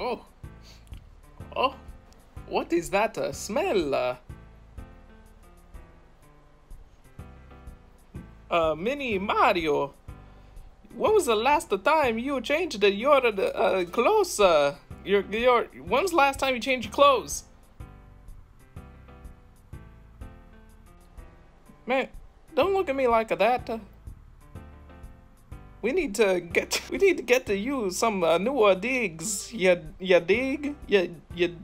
Oh. Oh. What is that uh, smell? Uh, Mini Mario. When was the last time you changed your uh, clothes? Uh, your your. When's the last time you changed clothes? Man, don't look at me like that. We need to get we need to get to you some uh, newer digs. You you dig? You you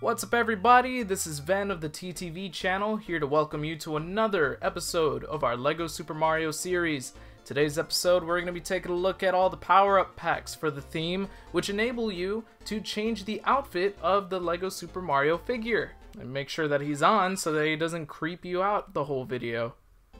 What's up everybody, this is Ven of the TTV channel, here to welcome you to another episode of our LEGO Super Mario series. Today's episode, we're going to be taking a look at all the power-up packs for the theme, which enable you to change the outfit of the LEGO Super Mario figure. And make sure that he's on so that he doesn't creep you out the whole video.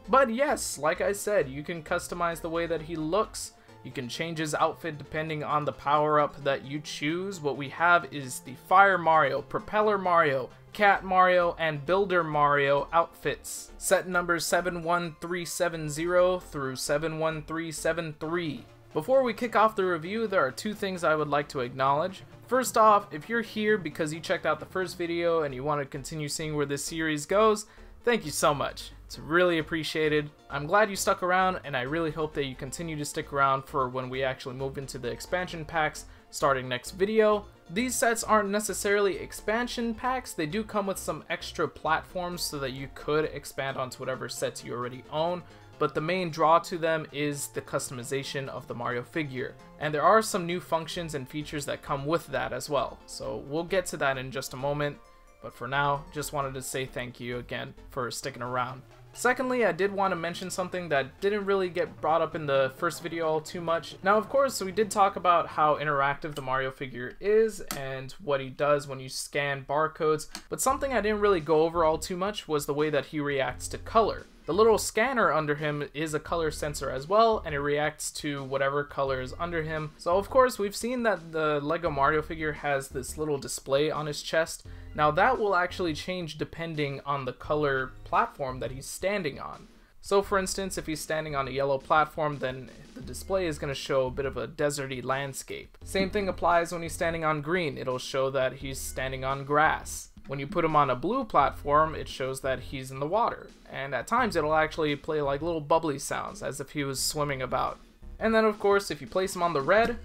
But yes, like I said, you can customize the way that he looks, you can change his outfit depending on the power-up that you choose. What we have is the Fire Mario, Propeller Mario, Cat Mario, and Builder Mario outfits. Set numbers 71370 through 71373. Before we kick off the review, there are two things I would like to acknowledge. First off, if you're here because you checked out the first video and you want to continue seeing where this series goes, thank you so much. It's really appreciated. I'm glad you stuck around, and I really hope that you continue to stick around for when we actually move into the expansion packs starting next video. These sets aren't necessarily expansion packs, they do come with some extra platforms so that you could expand onto whatever sets you already own, but the main draw to them is the customization of the Mario figure. And there are some new functions and features that come with that as well, so we'll get to that in just a moment. But for now, just wanted to say thank you again for sticking around. Secondly, I did want to mention something that didn't really get brought up in the first video all too much. Now, of course, we did talk about how interactive the Mario figure is and what he does when you scan barcodes, but something I didn't really go over all too much was the way that he reacts to color. The little scanner under him is a color sensor as well, and it reacts to whatever color is under him. So of course, we've seen that the LEGO Mario figure has this little display on his chest. Now that will actually change depending on the color platform that he's standing on. So for instance, if he's standing on a yellow platform, then the display is going to show a bit of a deserty landscape. Same thing applies when he's standing on green, it'll show that he's standing on grass. When you put him on a blue platform, it shows that he's in the water, and at times it'll actually play like little bubbly sounds, as if he was swimming about. And then of course, if you place him on the red,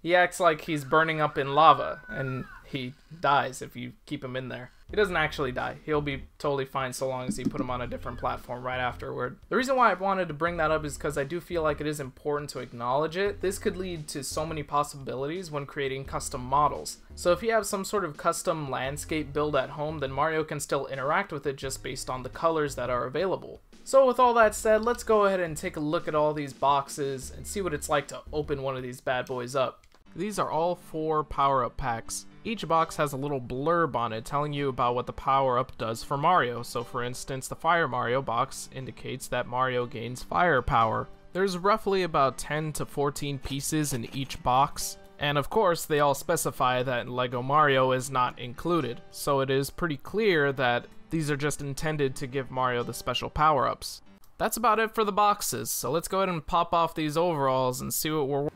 he acts like he's burning up in lava, and he dies if you keep him in there. He doesn't actually die. He'll be totally fine so long as you put him on a different platform right afterward. The reason why I wanted to bring that up is because I do feel like it is important to acknowledge it. This could lead to so many possibilities when creating custom models. So if you have some sort of custom landscape build at home, then Mario can still interact with it just based on the colors that are available. So with all that said, let's go ahead and take a look at all these boxes and see what it's like to open one of these bad boys up. These are all four power-up packs. Each box has a little blurb on it telling you about what the power-up does for Mario. So for instance, the Fire Mario box indicates that Mario gains fire power. There's roughly about 10 to 14 pieces in each box, and of course, they all specify that LEGO Mario is not included, so it is pretty clear that these are just intended to give Mario the special power-ups. That's about it for the boxes, so let's go ahead and pop off these overalls and see what we're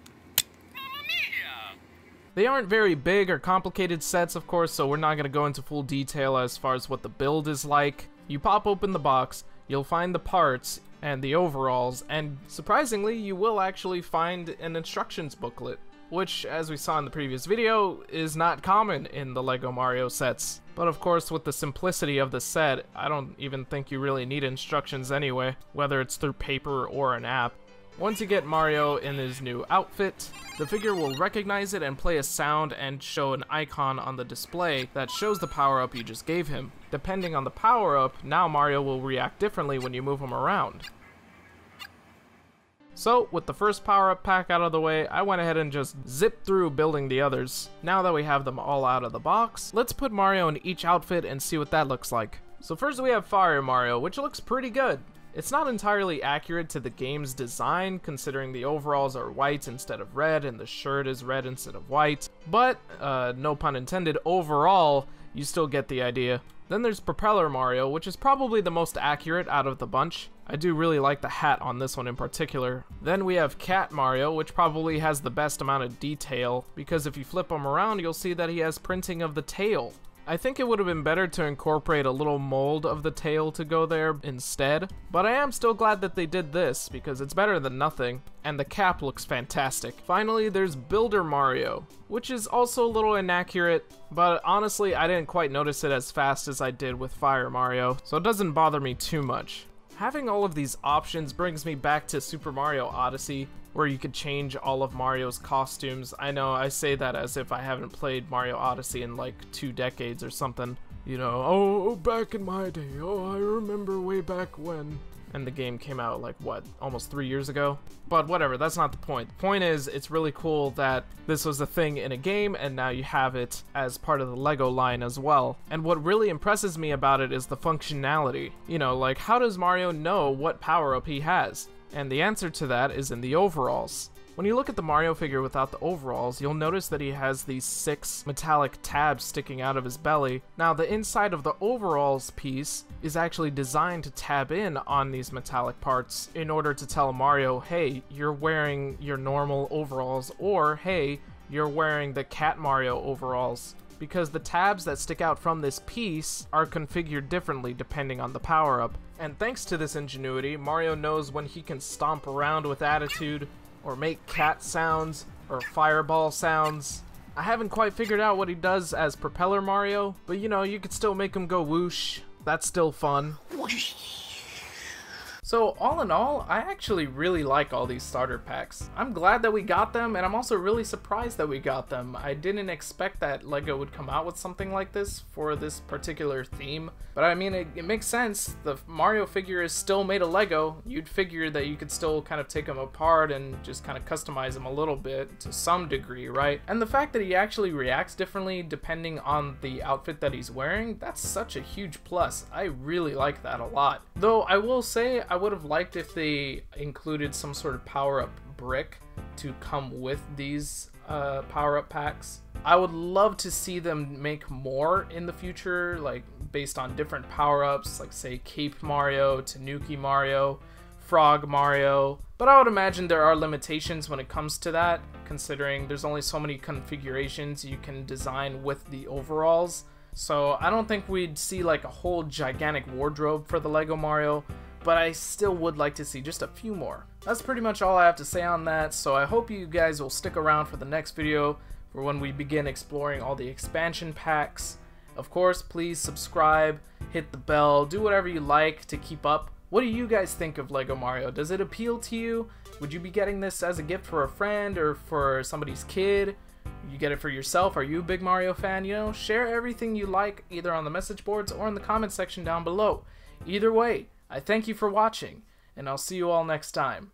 they aren't very big or complicated sets, of course, so we're not going to go into full detail as far as what the build is like. You pop open the box, you'll find the parts and the overalls, and surprisingly, you will actually find an instructions booklet, which, as we saw in the previous video, is not common in the LEGO Mario sets. But of course, with the simplicity of the set, I don't even think you really need instructions anyway, whether it's through paper or an app. Once you get Mario in his new outfit, the figure will recognize it and play a sound and show an icon on the display that shows the power-up you just gave him. Depending on the power-up, now Mario will react differently when you move him around. So, with the first power-up pack out of the way, I went ahead and just zipped through building the others. Now that we have them all out of the box, let's put Mario in each outfit and see what that looks like. So first we have Fire Mario, which looks pretty good. It's not entirely accurate to the game's design, considering the overalls are white instead of red and the shirt is red instead of white, but, uh, no pun intended, overall, you still get the idea. Then there's Propeller Mario, which is probably the most accurate out of the bunch. I do really like the hat on this one in particular. Then we have Cat Mario, which probably has the best amount of detail, because if you flip him around, you'll see that he has printing of the tail. I think it would have been better to incorporate a little mold of the tail to go there instead, but I am still glad that they did this because it's better than nothing, and the cap looks fantastic. Finally, there's Builder Mario, which is also a little inaccurate, but honestly, I didn't quite notice it as fast as I did with Fire Mario, so it doesn't bother me too much. Having all of these options brings me back to Super Mario Odyssey, where you could change all of Mario's costumes. I know I say that as if I haven't played Mario Odyssey in like two decades or something. You know, oh, back in my day, oh, I remember way back when. And the game came out like, what, almost three years ago? But whatever, that's not the point. The point is, it's really cool that this was a thing in a game and now you have it as part of the LEGO line as well. And what really impresses me about it is the functionality. You know, like, how does Mario know what power up he has? And the answer to that is in the overalls. When you look at the Mario figure without the overalls, you'll notice that he has these six metallic tabs sticking out of his belly. Now, the inside of the overalls piece is actually designed to tab in on these metallic parts in order to tell Mario, hey, you're wearing your normal overalls, or hey, you're wearing the Cat Mario overalls because the tabs that stick out from this piece are configured differently depending on the power-up. And thanks to this ingenuity, Mario knows when he can stomp around with attitude, or make cat sounds, or fireball sounds. I haven't quite figured out what he does as Propeller Mario, but you know, you could still make him go whoosh. That's still fun. So all in all, I actually really like all these starter packs. I'm glad that we got them, and I'm also really surprised that we got them. I didn't expect that LEGO would come out with something like this for this particular theme, but I mean, it, it makes sense. The Mario figure is still made of LEGO. You'd figure that you could still kind of take them apart and just kind of customize them a little bit to some degree, right? And the fact that he actually reacts differently depending on the outfit that he's wearing, that's such a huge plus. I really like that a lot. Though I will say, I would have liked if they included some sort of power up brick to come with these uh, power up packs. I would love to see them make more in the future, like based on different power ups, like say Cape Mario, Tanuki Mario, Frog Mario. But I would imagine there are limitations when it comes to that, considering there's only so many configurations you can design with the overalls. So I don't think we'd see like a whole gigantic wardrobe for the LEGO Mario, but I still would like to see just a few more. That's pretty much all I have to say on that, so I hope you guys will stick around for the next video for when we begin exploring all the expansion packs. Of course, please subscribe, hit the bell, do whatever you like to keep up. What do you guys think of LEGO Mario? Does it appeal to you? Would you be getting this as a gift for a friend or for somebody's kid? You get it for yourself? Are you a big Mario fan? You know, share everything you like either on the message boards or in the comment section down below. Either way, I thank you for watching, and I'll see you all next time.